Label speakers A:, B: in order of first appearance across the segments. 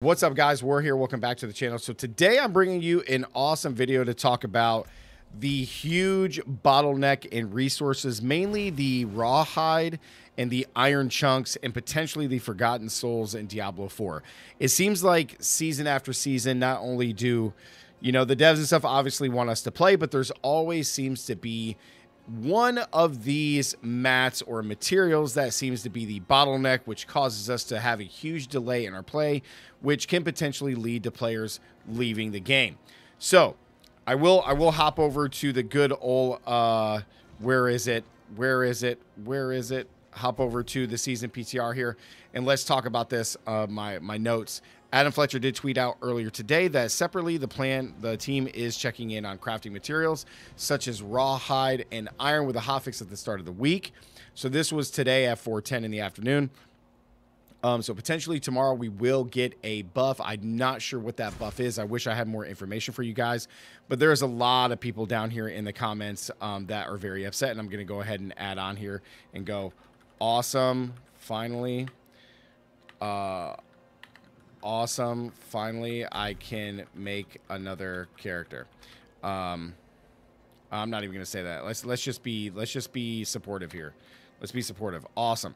A: What's up, guys? We're here. Welcome back to the channel. So today I'm bringing you an awesome video to talk about the huge bottleneck in resources, mainly the rawhide and the iron chunks and potentially the forgotten souls in Diablo 4. It seems like season after season, not only do, you know, the devs and stuff obviously want us to play, but there's always seems to be one of these mats or materials that seems to be the bottleneck, which causes us to have a huge delay in our play, which can potentially lead to players leaving the game. So I will I will hop over to the good old uh where is it? Where is it? Where is it? Hop over to the season PTR here and let's talk about this. Uh, my my notes. Adam Fletcher did tweet out earlier today that separately the plan the team is checking in on crafting materials such as rawhide and iron with a hotfix at the start of the week. So this was today at 4:10 in the afternoon. Um, so potentially tomorrow we will get a buff. I'm not sure what that buff is. I wish I had more information for you guys, but there's a lot of people down here in the comments um, that are very upset, and I'm going to go ahead and add on here and go, awesome, finally. Uh, awesome. Finally, I can make another character. Um, I'm not even gonna say that. Let's let's just be let's just be supportive here. Let's be supportive. Awesome.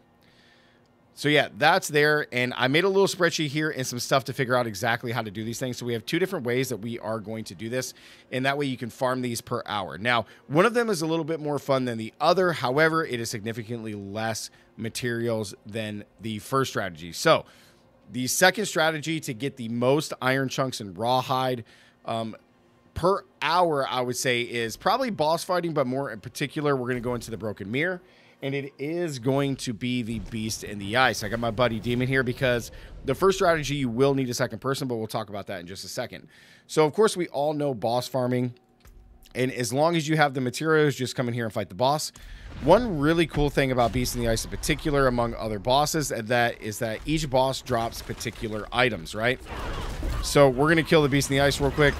A: So yeah, that's there. And I made a little spreadsheet here and some stuff to figure out exactly how to do these things. So we have two different ways that we are going to do this. And that way you can farm these per hour. Now, one of them is a little bit more fun than the other. However, it is significantly less materials than the first strategy. So the second strategy to get the most iron chunks and rawhide um, per hour, I would say, is probably boss fighting, but more in particular, we're going to go into the Broken Mirror. And it is going to be the Beast in the Ice. I got my buddy Demon here because the first strategy, you will need a second person, but we'll talk about that in just a second. So, of course, we all know boss farming. And as long as you have the materials, just come in here and fight the boss. One really cool thing about Beast in the Ice in particular, among other bosses, and that is that each boss drops particular items, right? So we're going to kill the Beast in the Ice real quick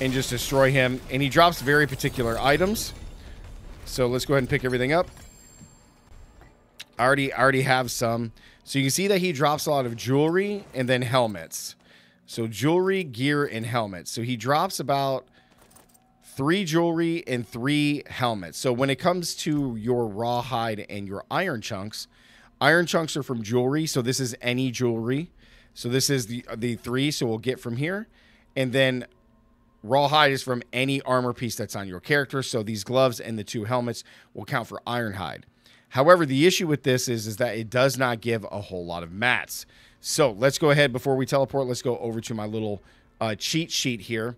A: and just destroy him. And he drops very particular items. So let's go ahead and pick everything up. I already, I already have some. So you can see that he drops a lot of jewelry and then helmets. So jewelry, gear, and helmets. So he drops about three jewelry and three helmets. So when it comes to your rawhide and your iron chunks, iron chunks are from jewelry. So this is any jewelry. So this is the the three. So we'll get from here, and then rawhide is from any armor piece that's on your character. So these gloves and the two helmets will count for ironhide. However, the issue with this is is that it does not give a whole lot of mats. So let's go ahead before we teleport. Let's go over to my little uh, cheat sheet here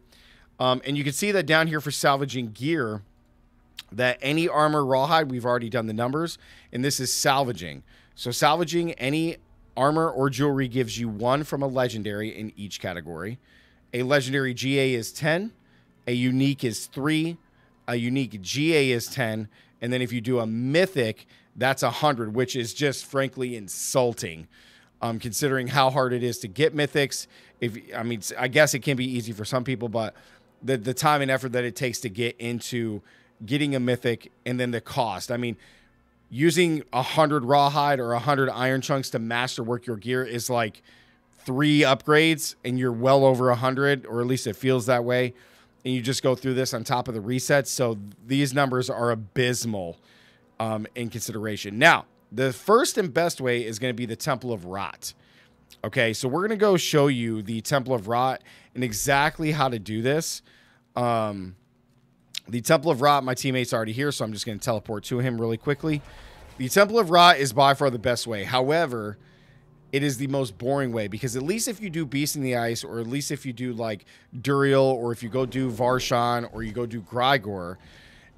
A: um, and you can see that down here for salvaging gear, that any armor rawhide, we've already done the numbers, and this is salvaging. So salvaging any armor or jewelry gives you one from a legendary in each category. A legendary GA is 10, a unique is 3, a unique GA is 10, and then if you do a mythic, that's 100, which is just frankly insulting. Um, considering how hard it is to get mythics. If I mean, I guess it can be easy for some people, but the the time and effort that it takes to get into getting a mythic and then the cost. I mean, using a hundred rawhide or a hundred iron chunks to master work your gear is like three upgrades and you're well over a hundred, or at least it feels that way. And you just go through this on top of the resets. So these numbers are abysmal um, in consideration. Now, the first and best way is going to be the Temple of Rot. Okay, so we're going to go show you the Temple of Rot and exactly how to do this. Um, the Temple of Rot, my teammate's already here, so I'm just going to teleport to him really quickly. The Temple of Rot is by far the best way. However, it is the most boring way because at least if you do Beast in the Ice, or at least if you do like Duriel, or if you go do Varshan, or you go do Grigoire,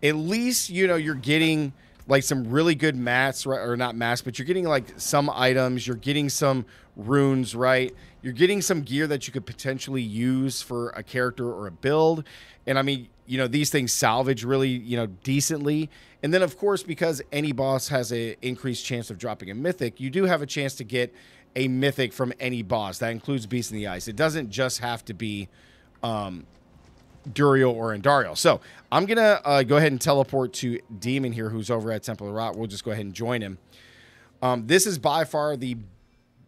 A: at least you know you're getting like some really good mats? Or not mats, but you're getting like some items. You're getting some runes, right? You're getting some gear that you could potentially use for a character or a build. And I mean, you know, these things salvage really, you know, decently. And then, of course, because any boss has a increased chance of dropping a mythic, you do have a chance to get a mythic from any boss. That includes Beast in the Ice. It doesn't just have to be um, Duriel or Andariel. So I'm going to uh, go ahead and teleport to Demon here, who's over at Temple of Rot. We'll just go ahead and join him. Um, this is by far the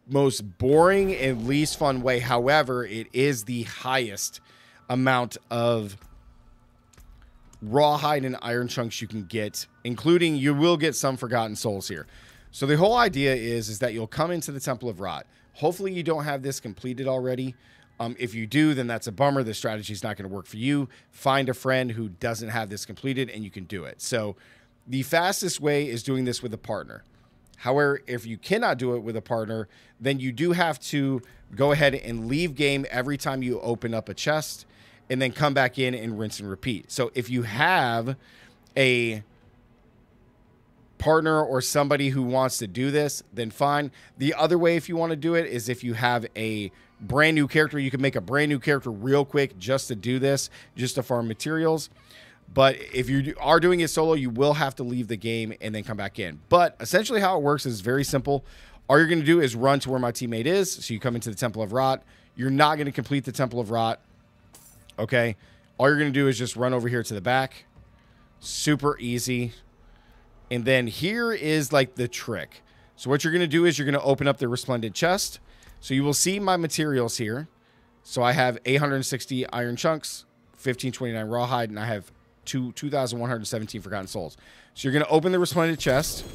A: most boring and least fun way. However, it is the highest amount of rawhide and iron chunks you can get, including you will get some forgotten souls here. So the whole idea is is that you'll come into the Temple of Rot. Hopefully you don't have this completed already. Um, if you do, then that's a bummer. The strategy is not going to work for you. Find a friend who doesn't have this completed, and you can do it. So the fastest way is doing this with a partner. However, if you cannot do it with a partner, then you do have to go ahead and leave game every time you open up a chest and then come back in and rinse and repeat. So if you have a partner or somebody who wants to do this, then fine. The other way, if you want to do it, is if you have a brand new character, you can make a brand new character real quick just to do this, just to farm materials. But if you are doing it solo, you will have to leave the game and then come back in. But essentially, how it works is very simple. All you're going to do is run to where my teammate is. So you come into the Temple of Rot. You're not going to complete the Temple of Rot. Okay. All you're going to do is just run over here to the back. Super easy. And then here is like the trick. So what you're going to do is you're going to open up the resplendent chest. So you will see my materials here. So I have 860 iron chunks, 1529 rawhide, and I have to 2,117 Forgotten Souls. So you're going to open the Resplendent chest.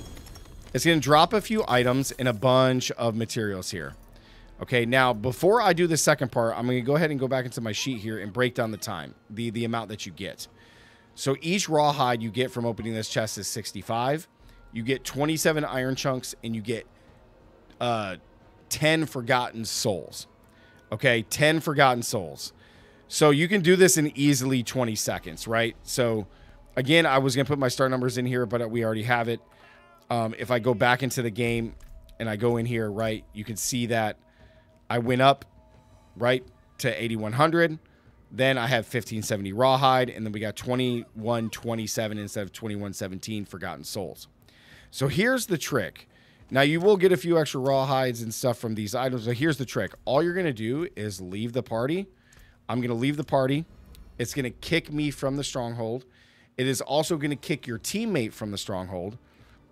A: It's going to drop a few items and a bunch of materials here. Okay, now before I do the second part, I'm going to go ahead and go back into my sheet here and break down the time, the, the amount that you get. So each rawhide you get from opening this chest is 65. You get 27 iron chunks and you get uh, 10 forgotten souls. Okay, 10 forgotten souls. So you can do this in easily 20 seconds, right? So again, I was going to put my start numbers in here, but we already have it. Um, if I go back into the game and I go in here, right, you can see that I went up, right, to 8100. Then I have 1570 rawhide, and then we got 2127 instead of 2117 forgotten souls. So here's the trick. Now you will get a few extra rawhides and stuff from these items, but here's the trick. All you're going to do is leave the party I'm going to leave the party. It's going to kick me from the stronghold. It is also going to kick your teammate from the stronghold.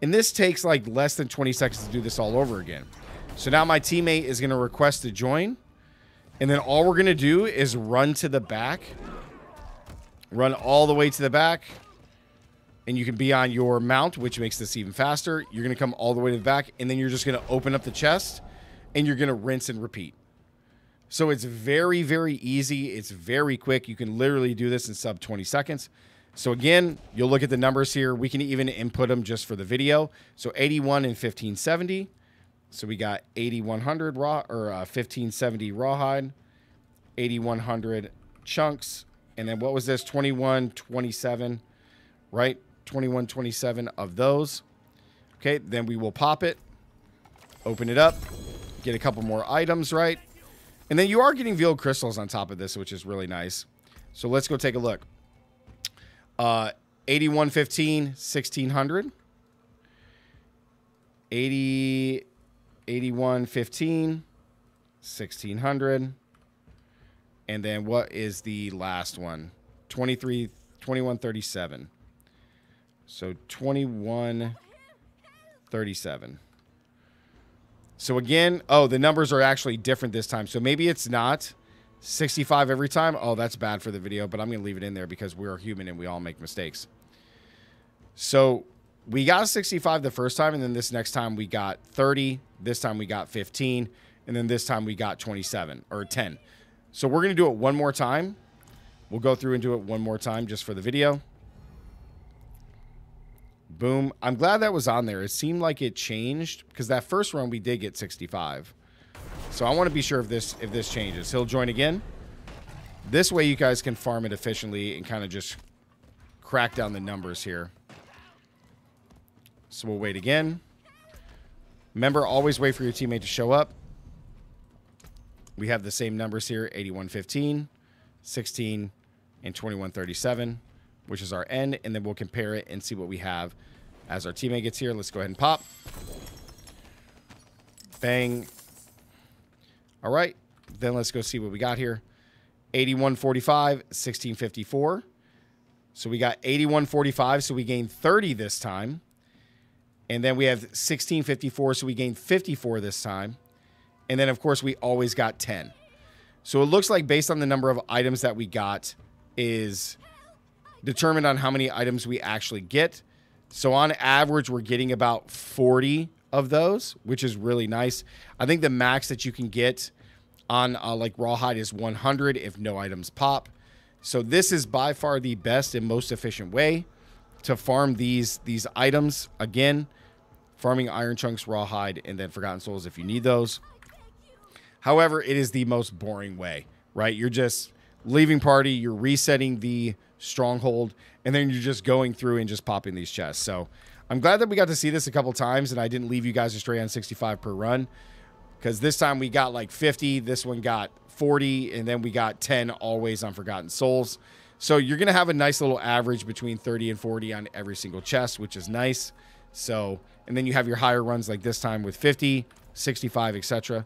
A: And this takes like less than 20 seconds to do this all over again. So now my teammate is going to request to join. And then all we're going to do is run to the back. Run all the way to the back. And you can be on your mount, which makes this even faster. You're going to come all the way to the back. And then you're just going to open up the chest. And you're going to rinse and repeat. So it's very, very easy. It's very quick. You can literally do this in sub 20 seconds. So again, you'll look at the numbers here. We can even input them just for the video. So 81 and 1570. So we got 8100 raw or uh, 1570 rawhide, 8100 chunks, and then what was this? 2127, right? 2127 of those. Okay, then we will pop it, open it up, get a couple more items, right? And then you are getting veiled crystals on top of this, which is really nice. So let's go take a look. Uh, 8115, 1600. 80, 8115, 1600. And then what is the last one? 23, 2137. So 2137. So again, oh, the numbers are actually different this time. So maybe it's not 65 every time. Oh, that's bad for the video, but I'm going to leave it in there because we're human and we all make mistakes. So we got 65 the first time, and then this next time we got 30. This time we got 15, and then this time we got 27 or 10. So we're going to do it one more time. We'll go through and do it one more time just for the video. Boom. I'm glad that was on there. It seemed like it changed because that first run we did get 65. So I want to be sure if this if this changes. He'll join again. This way you guys can farm it efficiently and kind of just crack down the numbers here. So we'll wait again. Remember, always wait for your teammate to show up. We have the same numbers here, 8115, 16, and 2137 which is our end, and then we'll compare it and see what we have as our teammate gets here. Let's go ahead and pop. Bang. All right. Then let's go see what we got here. 8145, 1654. So we got 8145, so we gained 30 this time. And then we have 1654, so we gained 54 this time. And then, of course, we always got 10. So it looks like based on the number of items that we got is determined on how many items we actually get. So on average, we're getting about 40 of those, which is really nice. I think the max that you can get on uh, like rawhide is 100 if no items pop. So this is by far the best and most efficient way to farm these these items. Again, farming iron chunks, rawhide, and then forgotten souls if you need those. However, it is the most boring way, right? You're just leaving party, you're resetting the stronghold, and then you're just going through and just popping these chests. So I'm glad that we got to see this a couple times and I didn't leave you guys astray on 65 per run because this time we got like 50, this one got 40, and then we got 10 always on Forgotten Souls. So you're going to have a nice little average between 30 and 40 on every single chest, which is nice. So, and then you have your higher runs like this time with 50, 65, etc.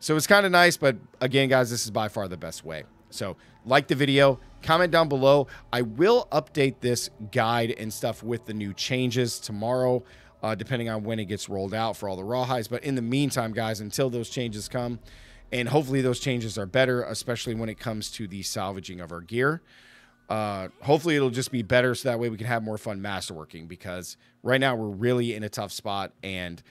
A: So it's kind of nice, but again, guys, this is by far the best way. So like the video, comment down below. I will update this guide and stuff with the new changes tomorrow, uh, depending on when it gets rolled out for all the raw rawhides. But in the meantime, guys, until those changes come, and hopefully those changes are better, especially when it comes to the salvaging of our gear. Uh, hopefully it'll just be better so that way we can have more fun masterworking because right now we're really in a tough spot. And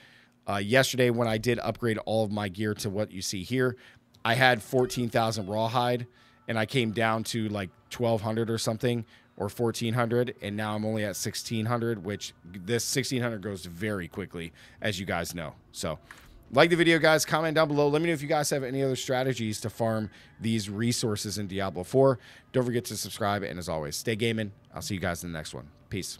A: uh, yesterday when I did upgrade all of my gear to what you see here, I had 14,000 rawhide and I came down to like 1200 or something or 1400 and now I'm only at 1600 which this 1600 goes very quickly as you guys know. So like the video, guys. Comment down below. Let me know if you guys have any other strategies to farm these resources in Diablo 4. Don't forget to subscribe. And as always, stay gaming. I'll see you guys in the next one. Peace.